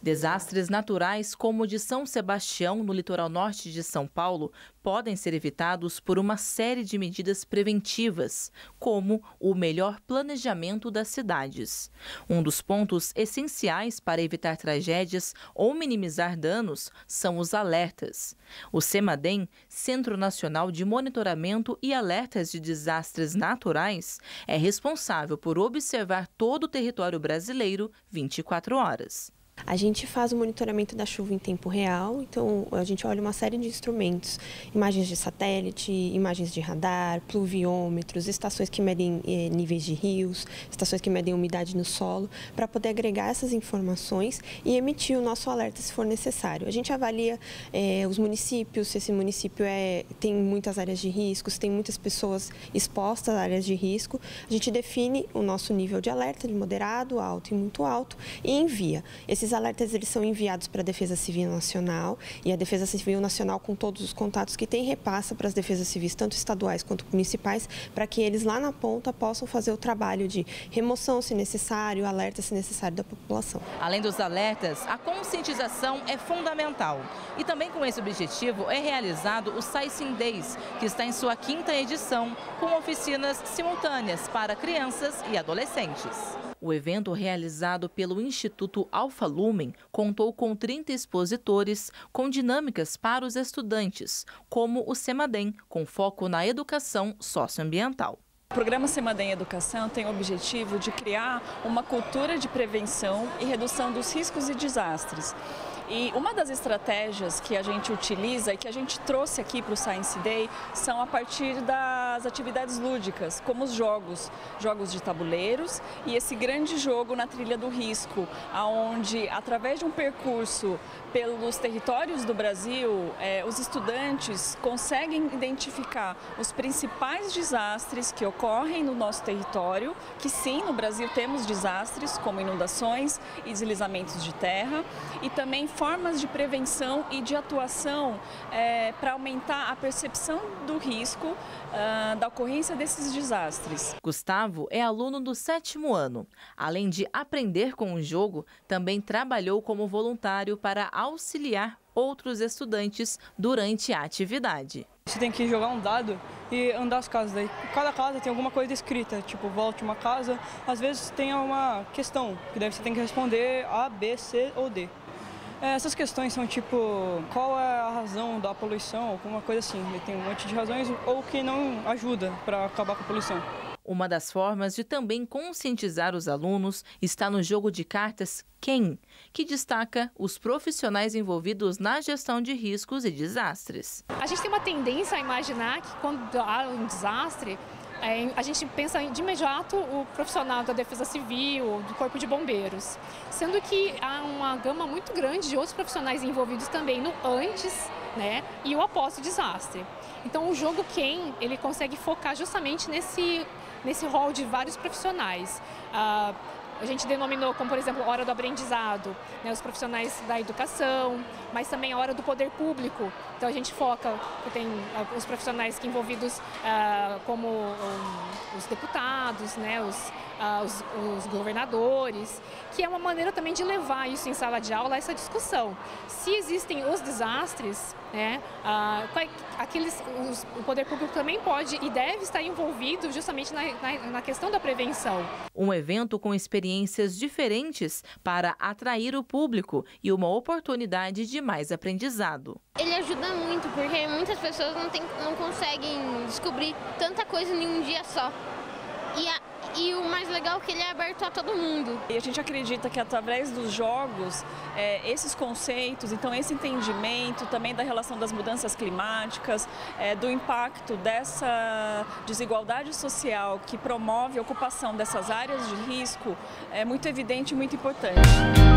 Desastres naturais como o de São Sebastião, no litoral norte de São Paulo, podem ser evitados por uma série de medidas preventivas, como o melhor planejamento das cidades. Um dos pontos essenciais para evitar tragédias ou minimizar danos são os alertas. O CEMADEM, Centro Nacional de Monitoramento e Alertas de Desastres Naturais, é responsável por observar todo o território brasileiro 24 horas. A gente faz o monitoramento da chuva em tempo real, então a gente olha uma série de instrumentos, imagens de satélite, imagens de radar, pluviômetros, estações que medem eh, níveis de rios, estações que medem umidade no solo, para poder agregar essas informações e emitir o nosso alerta se for necessário. A gente avalia eh, os municípios, se esse município é, tem muitas áreas de risco, se tem muitas pessoas expostas a áreas de risco, a gente define o nosso nível de alerta de moderado, alto e muito alto e envia. Esses esses alertas eles são enviados para a Defesa Civil Nacional e a Defesa Civil Nacional, com todos os contatos que tem, repassa para as defesas civis, tanto estaduais quanto municipais, para que eles lá na ponta possam fazer o trabalho de remoção, se necessário, alerta, se necessário, da população. Além dos alertas, a conscientização é fundamental. E também com esse objetivo é realizado o SciSim Days, que está em sua quinta edição, com oficinas simultâneas para crianças e adolescentes. O evento, realizado pelo Instituto Alfa Lumen, contou com 30 expositores com dinâmicas para os estudantes, como o Semadem, com foco na educação socioambiental. O programa Semadem Educação tem o objetivo de criar uma cultura de prevenção e redução dos riscos e desastres. E uma das estratégias que a gente utiliza e que a gente trouxe aqui para o Science Day são a partir das atividades lúdicas, como os jogos, jogos de tabuleiros e esse grande jogo na trilha do risco, aonde através de um percurso pelos territórios do Brasil, eh, os estudantes conseguem identificar os principais desastres que ocorrem no nosso território, que sim, no Brasil temos desastres como inundações e deslizamentos de terra, e também formas de prevenção e de atuação é, para aumentar a percepção do risco uh, da ocorrência desses desastres. Gustavo é aluno do sétimo ano. Além de aprender com o jogo, também trabalhou como voluntário para auxiliar outros estudantes durante a atividade. Você tem que jogar um dado e andar as casas. Daí, cada casa tem alguma coisa escrita, tipo, volte uma casa. Às vezes tem uma questão, que daí você tem que responder A, B, C ou D. É, essas questões são tipo, qual é a razão da poluição, alguma coisa assim. Ele tem um monte de razões ou que não ajuda para acabar com a poluição. Uma das formas de também conscientizar os alunos está no jogo de cartas Quem, que destaca os profissionais envolvidos na gestão de riscos e desastres. A gente tem uma tendência a imaginar que quando há um desastre, é, a gente pensa de imediato o profissional da defesa civil, do corpo de bombeiros, sendo que há uma gama muito grande de outros profissionais envolvidos também no antes né, e o após o desastre. Então o jogo Quem, ele consegue focar justamente nesse, nesse rol de vários profissionais. Ah, a gente denominou como, por exemplo, hora do aprendizado, né, os profissionais da educação, mas também a hora do poder público. Então a gente foca, tem ah, os profissionais que envolvidos ah, como um, os deputados, né, os, ah, os, os, governadores, que é uma maneira também de levar isso em sala de aula, essa discussão. Se existem os desastres, né, ah, aqueles, os, o poder público também pode e deve estar envolvido justamente na, na, na questão da prevenção. Um evento com experiências diferentes para atrair o público e uma oportunidade de mais aprendizado. Ele ajuda muito, porque muitas pessoas não, tem, não conseguem descobrir tanta coisa em um dia só. E a, e o mais legal é que ele é aberto a todo mundo. E a gente acredita que através dos jogos, é, esses conceitos, então esse entendimento também da relação das mudanças climáticas, é, do impacto dessa desigualdade social que promove a ocupação dessas áreas de risco, é muito evidente e muito importante.